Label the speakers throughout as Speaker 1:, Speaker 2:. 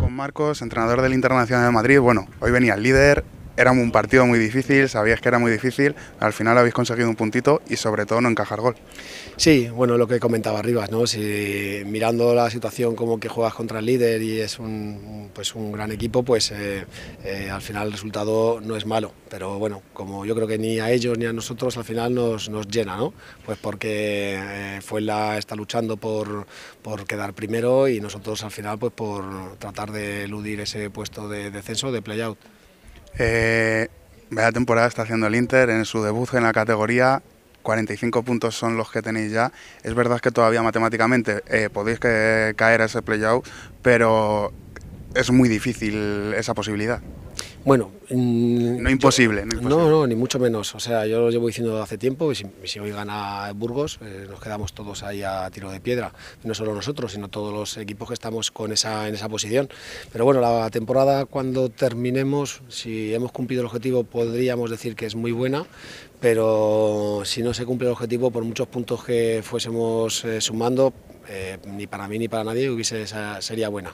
Speaker 1: con Marcos, entrenador del Internacional de Madrid. Bueno, hoy venía el líder, era un partido muy difícil, sabías que era muy difícil, al final habéis conseguido un puntito y sobre todo no encajar gol.
Speaker 2: Sí, bueno, lo que comentaba arriba, ¿no? Si mirando la situación como que juegas contra el líder y es un, pues un gran equipo, pues eh, eh, al final el resultado no es malo, pero bueno, como yo creo que ni a ellos ni a nosotros al final nos, nos llena, ¿no? Pues porque eh, Fuenla está luchando por, por quedar primero y nosotros al final pues por tratar de eludir ese puesto de descenso, de play-out.
Speaker 1: Eh, temporada está haciendo el Inter en su debut en la categoría. 45 puntos son los que tenéis ya. Es verdad que todavía matemáticamente eh, podéis caer a ese play-out, pero es muy difícil esa posibilidad.
Speaker 2: Bueno,
Speaker 1: no imposible, no imposible,
Speaker 2: No, no, ni mucho menos. O sea, yo lo llevo diciendo hace tiempo y si, hoy gana Burgos, eh, nos quedamos todos ahí a tiro de piedra. No solo nosotros, sino todos los equipos que estamos con esa, en esa posición. Pero bueno, la temporada cuando terminemos, si hemos cumplido el objetivo, podríamos decir que es muy buena, pero si no se cumple el objetivo, por muchos puntos que fuésemos eh, sumando, eh, ni para mí ni para nadie hubiese, sería buena.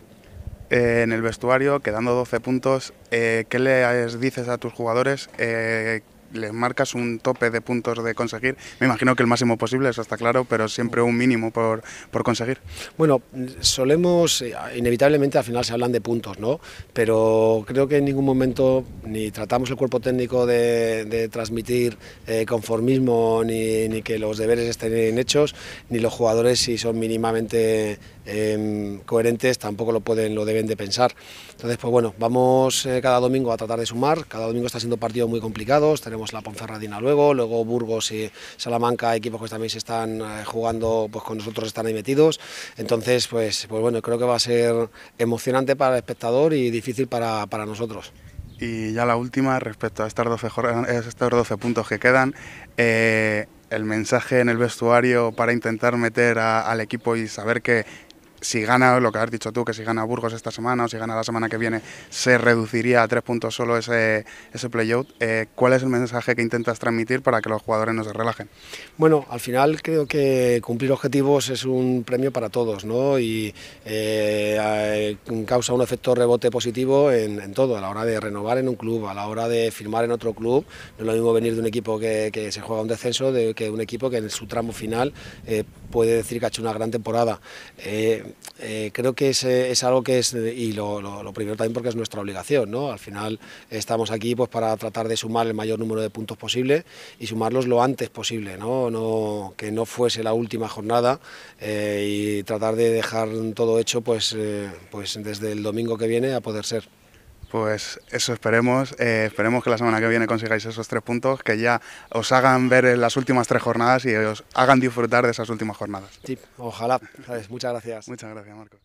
Speaker 1: Eh, en el vestuario, quedando 12 puntos, eh, ¿qué le dices a tus jugadores? Eh, les marcas un tope de puntos de conseguir. Me imagino que el máximo posible, eso está claro, pero siempre un mínimo por, por conseguir.
Speaker 2: Bueno, solemos, eh, inevitablemente al final se hablan de puntos, ¿no? Pero creo que en ningún momento ni tratamos el cuerpo técnico de, de transmitir eh, conformismo ni, ni, que los deberes estén hechos, ni los jugadores si son mínimamente eh, coherentes tampoco lo pueden, lo deben de pensar. Entonces, pues bueno, vamos eh, cada domingo a tratar de sumar. Cada domingo está siendo partidos muy complicados. Tenemos la Ponferradina luego, luego Burgos y Salamanca, equipos que también se están eh, jugando, pues con nosotros están ahí metidos. Entonces, pues, pues bueno, creo que va a ser emocionante para el espectador y difícil para, para nosotros.
Speaker 1: Y ya la última, respecto a estas 12, estos 12 puntos que quedan, eh, el mensaje en el vestuario para intentar meter al equipo y saber que si gana, lo que has dicho tú, que si gana Burgos esta semana o si gana la semana que viene, se reduciría a tres puntos solo ese, ese play-out. Eh, ¿Cuál es el mensaje que intentas transmitir para que los jugadores no se relajen?
Speaker 2: Bueno, al final creo que cumplir objetivos es un premio para todos, ¿no? Y eh, causa un efecto rebote positivo en, todo, a la hora de renovar en un club, a la hora de firmar en otro club. No es lo mismo venir de un equipo que, que se juega un descenso de, que un equipo que en su tramo final eh, puede decir que ha hecho una gran temporada. Eh, eh, creo que es, es, algo que es, y lo, lo, primero también porque es nuestra obligación, ¿no? Al final estamos aquí pues para tratar de sumar el mayor número de puntos posible y sumarlos lo antes posible, ¿no? no que no fuese la última jornada eh, y tratar de dejar todo hecho pues, eh, pues desde el domingo que viene a poder ser.
Speaker 1: Pues eso esperemos. Eh, esperemos que la semana que viene consigáis esos tres puntos, que ya os hagan ver las últimas tres jornadas y os hagan disfrutar de esas últimas jornadas.
Speaker 2: Sí, ojalá. ¿sabes? Muchas gracias.
Speaker 1: Muchas gracias, Marcos.